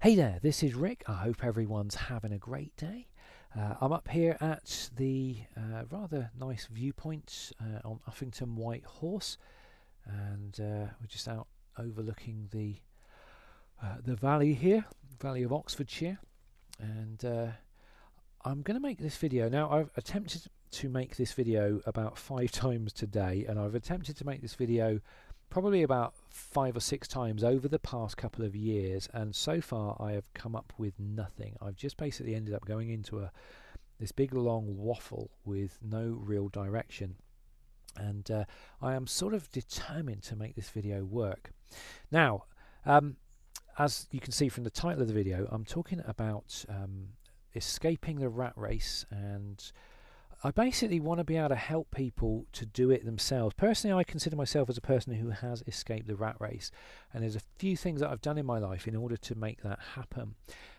Hey there, this is Rick. I hope everyone's having a great day. Uh, I'm up here at the uh, rather nice viewpoint uh, on Uffington White Horse, and uh, we're just out overlooking the uh, the valley here, Valley of Oxfordshire. And uh, I'm going to make this video now. I've attempted to make this video about five times today, and I've attempted to make this video probably about five or six times over the past couple of years and so far I have come up with nothing. I've just basically ended up going into a this big long waffle with no real direction and uh, I am sort of determined to make this video work. Now um, as you can see from the title of the video I'm talking about um, escaping the rat race and I basically want to be able to help people to do it themselves. Personally, I consider myself as a person who has escaped the rat race, and there's a few things that I've done in my life in order to make that happen.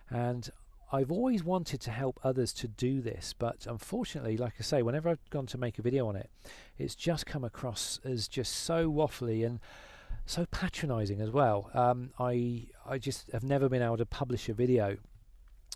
And I've always wanted to help others to do this, but unfortunately, like I say, whenever I've gone to make a video on it, it's just come across as just so waffly and so patronizing as well. Um, I I just have never been able to publish a video.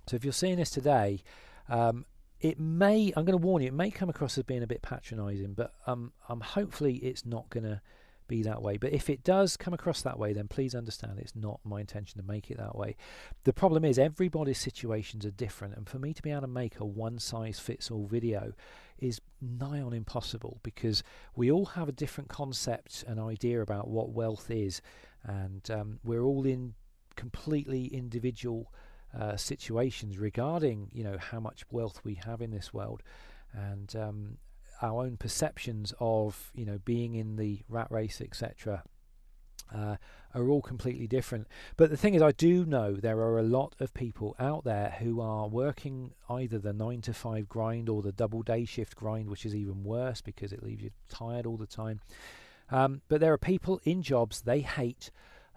So if you're seeing this today, um, it may I'm going to warn you it may come across as being a bit patronizing but um, um hopefully it's not going to be that way. But if it does come across that way then please understand it's not my intention to make it that way. The problem is everybody's situations are different and for me to be able to make a one size fits all video is nigh on impossible because we all have a different concept and idea about what wealth is and um, we're all in completely individual uh, situations regarding you know how much wealth we have in this world. And um, our own perceptions of you know being in the rat race etc uh, are all completely different. But the thing is I do know there are a lot of people out there who are working either the 9 to 5 grind or the double day shift grind which is even worse because it leaves you tired all the time. Um, but there are people in jobs they hate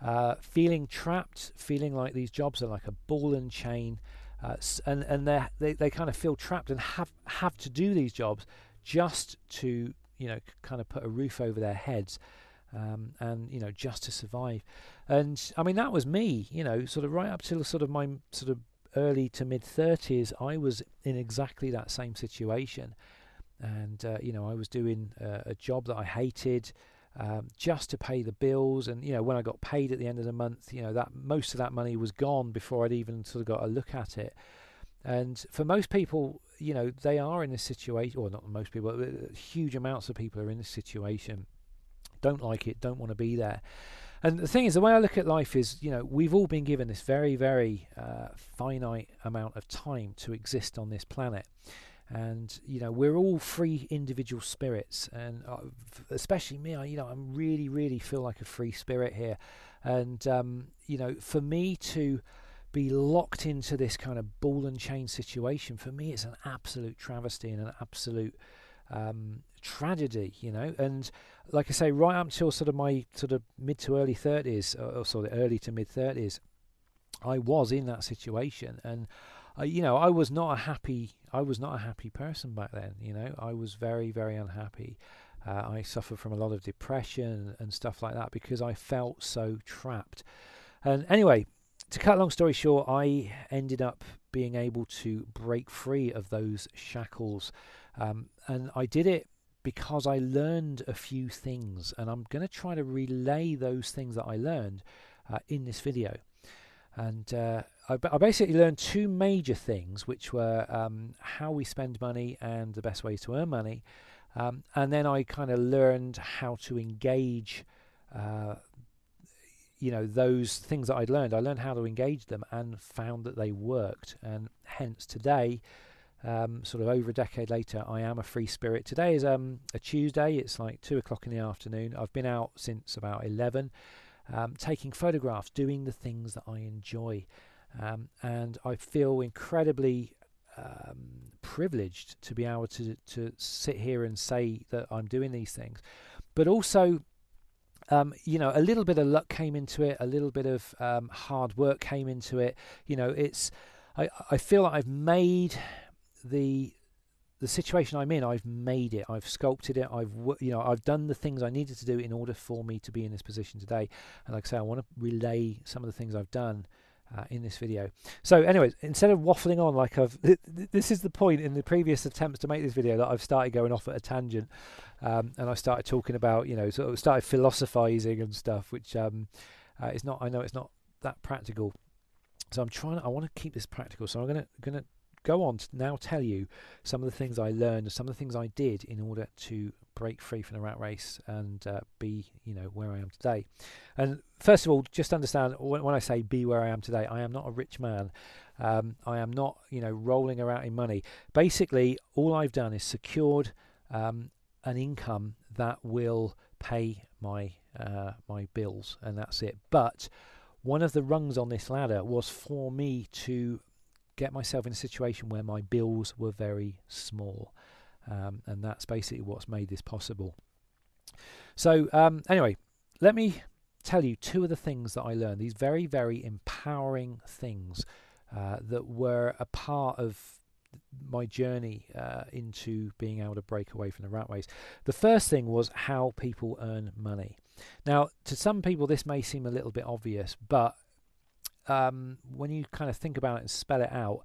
uh, feeling trapped, feeling like these jobs are like a ball and chain, uh, and and they they kind of feel trapped and have have to do these jobs just to you know kind of put a roof over their heads. Um, and you know just to survive and i mean that was me you know sort of right up till sort of my sort of early to mid 30s i was in exactly that same situation and uh, you know i was doing uh, a job that i hated um, just to pay the bills. And you know, when I got paid at the end of the month, you know that most of that money was gone before I'd even sort of got a look at it. And for most people, you know, they are in this situation, or not most people, huge amounts of people are in this situation, don't like it, don't want to be there. And the thing is, the way I look at life is, you know, we've all been given this very, very uh, finite amount of time to exist on this planet and you know we're all free individual spirits. And uh, especially me I you know I'm really really feel like a free spirit here. And um, you know for me to be locked into this kind of ball and chain situation for me it's an absolute travesty and an absolute um, tragedy you know? And like I say right up until sort of my sort of mid to early 30s or, or sort of early to mid 30s I was in that situation. And you know, I was not a happy. I was not a happy person back then. You know, I was very, very unhappy. Uh, I suffered from a lot of depression and stuff like that because I felt so trapped. And anyway, to cut long story short, I ended up being able to break free of those shackles, um, and I did it because I learned a few things, and I'm going to try to relay those things that I learned uh, in this video. And uh, I, I, basically learned two major things, which were um, how we spend money and the best ways to earn money. Um, and then I kind of learned how to engage, uh, you know, those things that I'd learned. I learned how to engage them and found that they worked. And hence today, um, sort of over a decade later, I am a free spirit. Today is um, a Tuesday. It's like two o'clock in the afternoon. I've been out since about eleven, um, taking photographs, doing the things that I enjoy. Um, and I feel incredibly um, privileged to be able to, to sit here and say that I'm doing these things. But also, um, you know, a little bit of luck came into it, a little bit of um, hard work came into it. You know, it's I, I feel like I've made the the situation I'm in, I've made it. I've sculpted it. I've you know I've done the things I needed to do in order for me to be in this position today. And like I say, I want to relay some of the things I've done uh, in this video. So, anyways, instead of waffling on like I've, this is the point in the previous attempts to make this video that I've started going off at a tangent, um, and I started talking about, you know, sort of started philosophizing and stuff, which um, uh, is not. I know it's not that practical. So I'm trying. I want to keep this practical. So I'm gonna gonna go on to now tell you some of the things I learned, some of the things I did in order to break free from the rat race and uh, be, you know, where I am today. And first of all, just understand when, when I say be where I am today, I am not a rich man. Um, I am not, you know, rolling around in money. Basically, all I've done is secured um, an income that will pay my uh, my bills, and that's it. But one of the rungs on this ladder was for me to get myself in a situation where my bills were very small. Um, and that's basically what's made this possible. So, um, anyway, let me tell you two of the things that I learned, these very, very empowering things uh, that were a part of my journey uh, into being able to break away from the rat race. The first thing was how people earn money. Now, to some people, this may seem a little bit obvious, but um, when you kind of think about it and spell it out,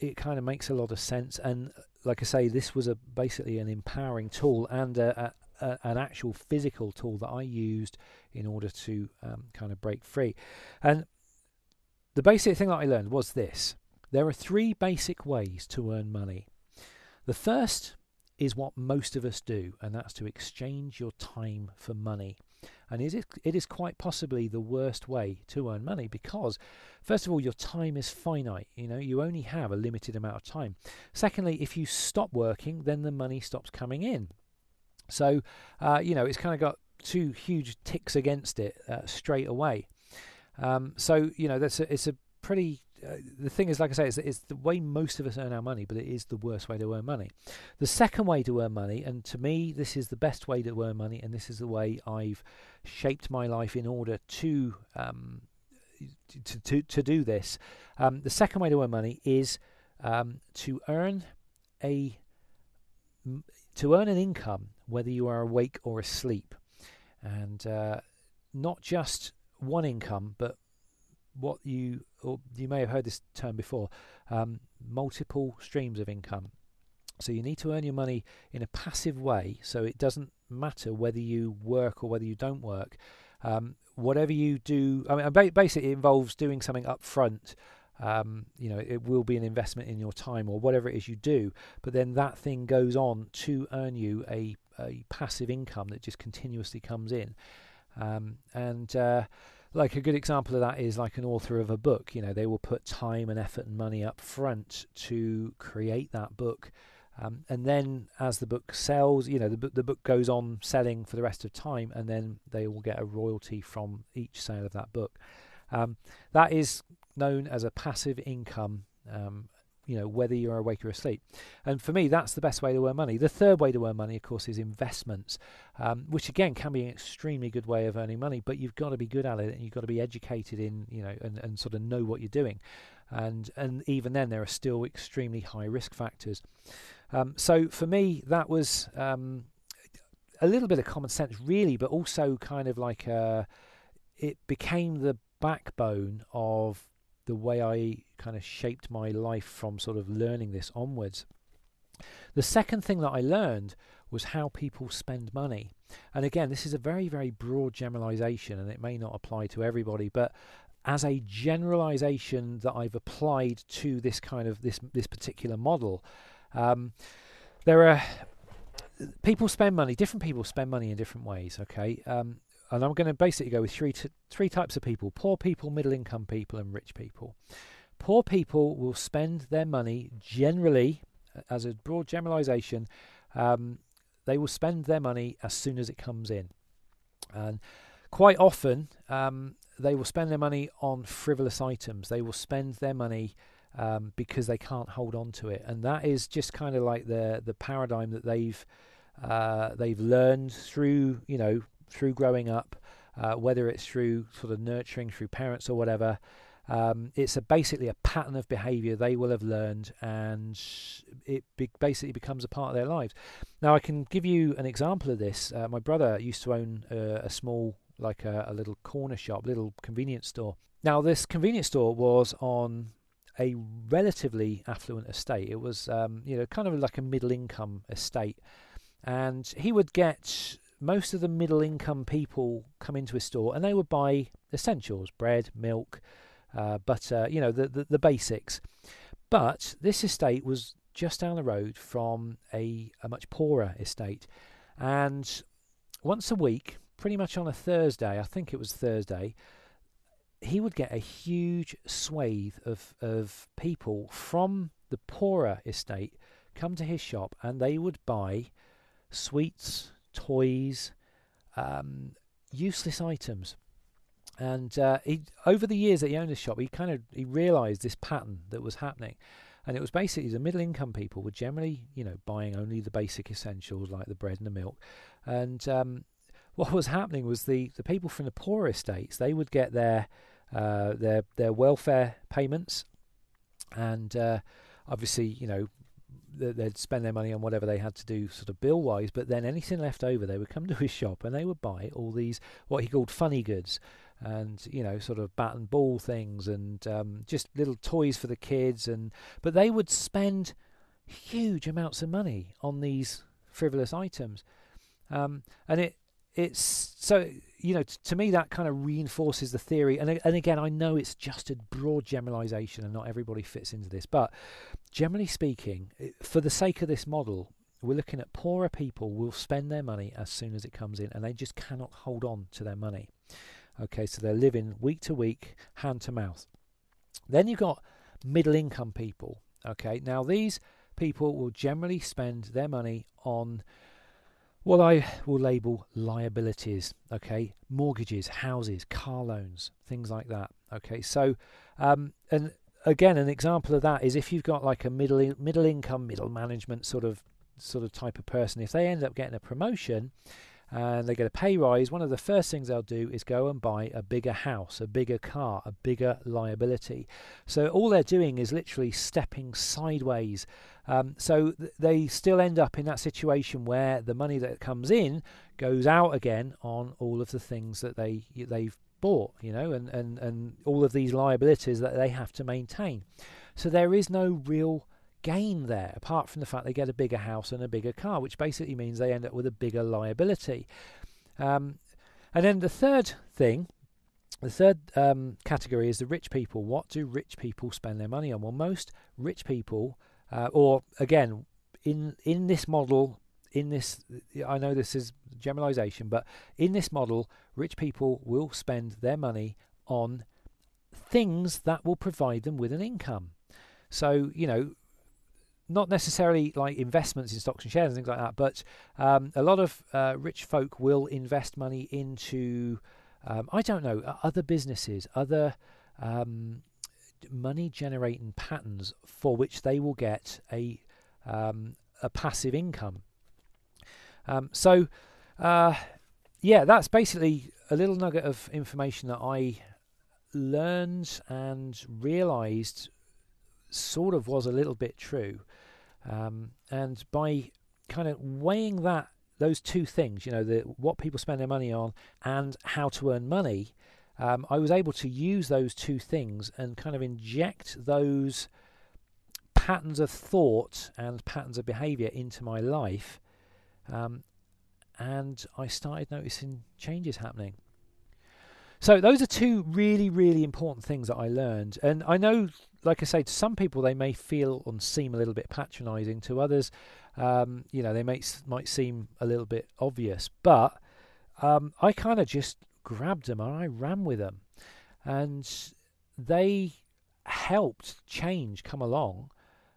it kind of makes a lot of sense. And like I say, this was a basically an empowering tool and a, a, a, an actual physical tool that I used in order to um, kind of break free. And the basic thing that I learned was this: there are three basic ways to earn money. The first is what most of us do, and that's to exchange your time for money. And it is, it is quite possibly the worst way to earn money because, first of all, your time is finite. You know, you only have a limited amount of time. Secondly, if you stop working, then the money stops coming in. So, uh, you know, it's kind of got two huge ticks against it uh, straight away. Um, so, you know, that's a, it's a pretty the thing is, like I say, it's, it's, the way most of us earn our money, but it is the worst way to earn money. The second way to earn money, and to me, this is the best way to earn money, and this is the way I've shaped my life in order to um, to, to, to do this. Um, the second way to earn money is um, to earn a to earn an income, whether you are awake or asleep, and uh, not just one income, but what you or you may have heard this term before um, multiple streams of income. So you need to earn your money in a passive way, so it doesn't matter whether you work or whether you don't work. Um, whatever you do, I mean, basically, it involves doing something up front. Um, you know, it will be an investment in your time or whatever it is you do, but then that thing goes on to earn you a, a passive income that just continuously comes in. Um, and uh, like a good example of that is like an author of a book. You know, they will put time and effort and money up front to create that book. Um, and then as the book sells, you know, the, the book goes on selling for the rest of time, and then they will get a royalty from each sale of that book. Um, that is known as a passive income um, you know whether you're awake or asleep. And for me that's the best way to earn money. The third way to earn money of course is investments um, which again can be an extremely good way of earning money but you've got to be good at it and you've got to be educated in you know and, and sort of know what you're doing. And and even then there are still extremely high risk factors. Um, so for me that was um, a little bit of common sense really but also kind of like uh, it became the backbone of the way I kind of shaped my life from sort of learning this onwards. The second thing that I learned was how people spend money. And again, this is a very, very broad generalization and it may not apply to everybody, but as a generalization that I've applied to this kind of this this particular model, um, there are people spend money. Different people spend money in different ways. Okay, um, and I'm going to basically go with three t- three types of people: poor people, middle income people, and rich people. Poor people will spend their money generally, as a broad generalization, um, they will spend their money as soon as it comes in, and quite often um, they will spend their money on frivolous items. They will spend their money um, because they can't hold on to it, and that is just kind of like the the paradigm that they've uh, they've learned through you know through growing up, uh, whether it's through sort of nurturing through parents or whatever. Um, it's a basically a pattern of behavior they will have learned, and it be basically becomes a part of their lives. Now, I can give you an example of this. Uh, my brother used to own a small, like a, a, little corner shop, little convenience store, now, this convenience store was on a relatively affluent estate. It was, um, you know, kind of like a middle income estate. And he would get most of the middle income people come into a store and they would buy essentials bread, milk, uh, butter, you know, the, the, the, basics. But this estate was just down the road from a, a much poorer estate. And once a week, pretty much on a Thursday, I think it was Thursday, he would get a huge swathe of, of people from the poorer estate come to his shop and they would buy sweets, toys, um, useless items. And uh, he, over the years that he the shop, he kind of he realised this pattern that was happening, and it was basically the middle income people were generally, you know, buying only the basic essentials like the bread and the milk, and um, what was happening was the the people from the poorer estates they would get their uh, their their welfare payments, and uh, obviously, you know, they'd spend their money on whatever they had to do sort of bill wise but then anything left over they would come to his shop and they would buy all these what he called funny goods and you know sort of bat and ball things and um, just little toys for the kids and but they would spend huge amounts of money on these frivolous items. Um, and it it's so you know t- to me that kind of reinforces the theory. And and again I know it's just a broad generalization and not everybody fits into this but generally speaking for the sake of this model we're looking at poorer people will spend their money as soon as it comes in and they just cannot hold on to their money. Okay so they're living week to week hand to mouth. Then you've got middle income people. Okay now these people will generally spend their money on what I will label liabilities, okay, mortgages, houses, car loans, things like that, okay. So, um, and again, an example of that is if you've got like a middle middle income, middle management sort of sort of type of person, if they end up getting a promotion, and they get a pay rise, one of the first things they'll do is go and buy a bigger house, a bigger car, a bigger liability. So all they're doing is literally stepping sideways. Um, so th- they still end up in that situation where the money that comes in goes out again on all of the things that they they've bought, you know, and, and, and all of these liabilities that they have to maintain. So there is no real gain there, apart from the fact they get a bigger house and a bigger car, which basically means they end up with a bigger liability. Um, and then the third thing, the third um, category is the rich people. What do rich people spend their money on? Well, most rich people, uh, or again, in in this model, in this, I know this is generalization, but in this model, rich people will spend their money on things that will provide them with an income. So, you know, not necessarily like investments in stocks and shares and things like that, but um, a lot of uh, rich folk will invest money into, um, I don't know, other businesses, other um, money generating patterns for which they will get a um, a passive income. Um, so, uh, yeah, that's basically a little nugget of information that I learned and realized sort of was a little bit true. Um, and by kind of weighing that those two things, you know, the what people spend their money on and how to earn money, um, I was able to use those two things and kind of inject those patterns of thought and patterns of behavior into my life. Um, and I started noticing changes happening. So those are two really, really important things that I learned. And I know, like I say, to some people they may feel and seem a little bit patronising. To others, um, you know, they may might seem a little bit obvious. But um, I kind of just grabbed them and I ran with them, and they helped change come along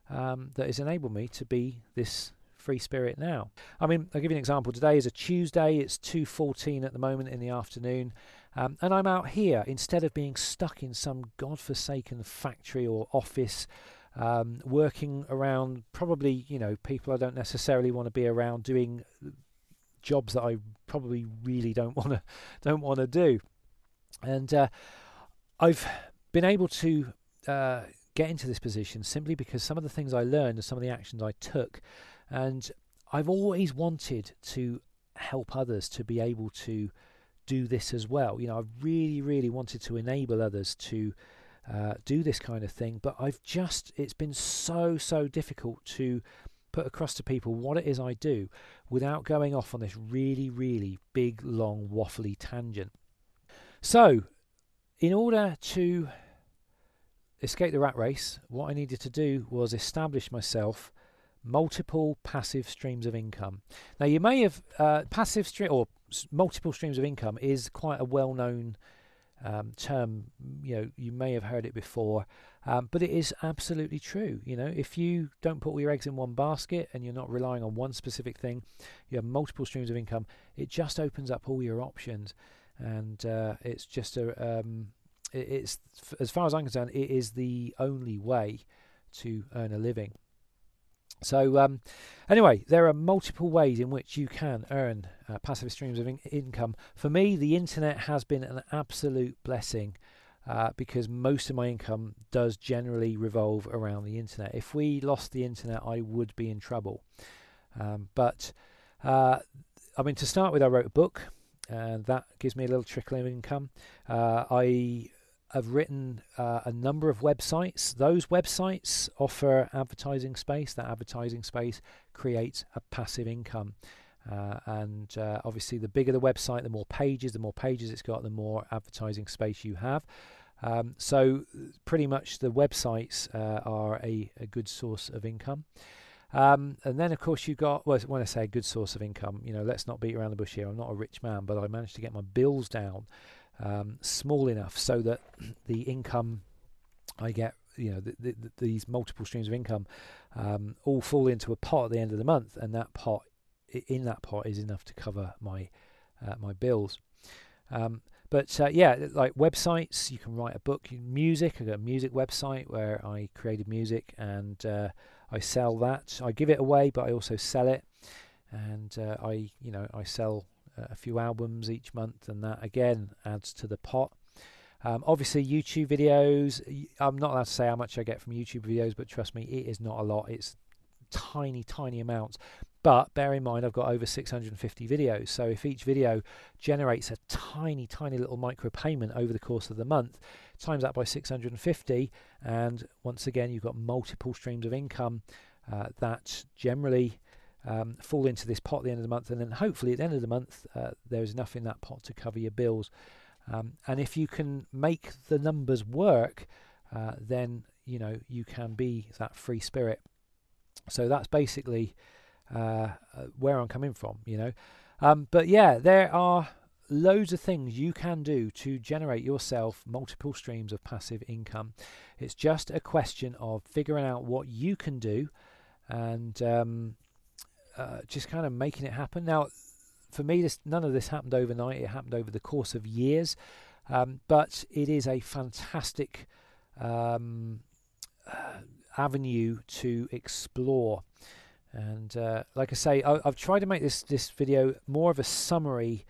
um, that has enabled me to be this free spirit now. I mean, I'll give you an example. Today is a Tuesday. It's 2:14 at the moment in the afternoon, um, and I'm out here instead of being stuck in some godforsaken factory or office, um, working around probably, you know, people I don't necessarily want to be around doing jobs that I probably really don't want to don't want to do. And uh, I've been able to uh, get into this position simply because some of the things I learned and some of the actions I took, and I've always wanted to help others to be able to do this as well. You know, I really, really wanted to enable others to uh, do this kind of thing, but I've just, it's been so, so difficult to put across to people what it is I do without going off on this really, really big, long, waffly tangent. So, in order to escape the rat race, what I needed to do was establish myself multiple passive streams of income. Now, you may have uh, passive stream or multiple streams of income is quite a well-known um, term. You know, you may have heard it before, um, but it is absolutely true. You know, if you don't put all your eggs in one basket and you're not relying on one specific thing, you have multiple streams of income. It just opens up all your options, and uh, it's just a um, it's as far as I'm concerned, it is the only way to earn a living. So, um, anyway, there are multiple ways in which you can earn uh, passive streams of in- income. For me, the internet has been an absolute blessing uh, because most of my income does generally revolve around the internet. If we lost the internet, I would be in trouble. Um, but, uh, I mean, to start with, I wrote a book, and that gives me a little trickle of income. Uh, I have written uh, a number of websites. Those websites offer advertising space. That advertising space creates a passive income. Uh, and uh, obviously, the bigger the website, the more pages, the more pages it's got, the more advertising space you have. Um, so, pretty much the websites uh, are a, a, good source of income. Um, and then, of course, you've got, well, when I say a good source of income, you know, let's not beat around the bush here. I'm not a rich man, but I managed to get my bills down um, small enough so that the income I get, you know, the, the, the, these multiple streams of income um, all fall into a pot at the end of the month, and that pot, in that pot, is enough to cover my uh, my bills. Um, but uh, yeah, like websites, you can write a book. Music, I got a music website where I created music and uh, I sell that. I give it away, but I also sell it, and uh, I, you know, I sell a few albums each month, and that again adds to the pot. Um, obviously, YouTube videos. I'm not allowed to say how much I get from YouTube videos, but trust me, it is not a lot. It's tiny, tiny amounts. But bear in mind, I've got over 650 videos. So if each video generates a tiny, tiny little micro payment over the course of the month, times that by 650, and once again, you've got multiple streams of income uh, that generally um, fall into this pot at the end of the month, and then hopefully at the end of the month uh, there is enough in that pot to cover your bills. Um, and if you can make the numbers work, uh, then you know you can be that free spirit. So that's basically uh, uh where I'm coming from, you know. Um, but yeah, there are loads of things you can do to generate yourself multiple streams of passive income. It's just a question of figuring out what you can do and um, uh, just kind of making it happen. Now, for me, this none of this happened overnight. It happened over the course of years, um, but it is a fantastic um, uh, avenue to explore. And uh, like I say, I, have tried to make this this video more of a summary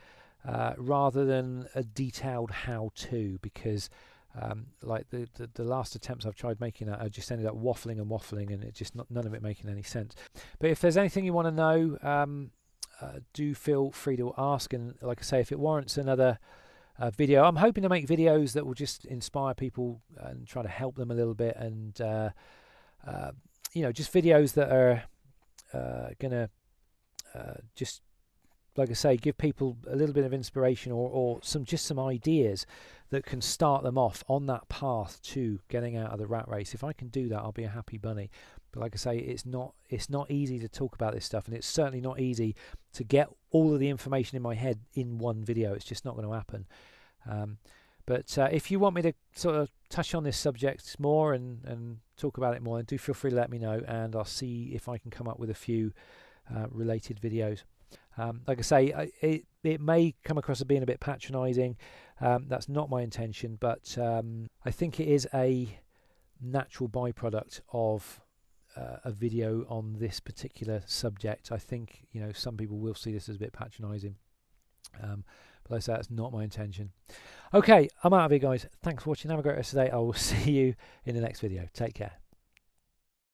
uh, rather than a detailed how-to because um, like the, the, the last attempts I've tried making that, I just ended up waffling and waffling, and it just not, none of it making any sense. But if there's anything you want to know, um, uh, do feel free to ask. And like I say, if it warrants another uh, video, I'm hoping to make videos that will just inspire people and try to help them a little bit, and uh, uh you know, just videos that are uh, gonna uh, just like I say, give people a little bit of inspiration or, or some just some ideas that can start them off on that path to getting out of the rat race. If I can do that, I'll be a happy bunny. But like I say, it's not it's not easy to talk about this stuff, and it's certainly not easy to get all of the information in my head in one video. It's just not going to happen. Um, but uh, if you want me to sort of touch on this subject more and, and talk about it more, then do feel free to let me know, and I'll see if I can come up with a few uh, related videos. Um, like I say, it it may come across as being a bit patronising. Um, that's not my intention, but um, I think it is a natural byproduct of uh, a video on this particular subject. I think you know some people will see this as a bit patronising, um, but like I say that's not my intention. Okay, I'm out of here, guys. Thanks for watching. Have a great rest of the day. I will see you in the next video. Take care.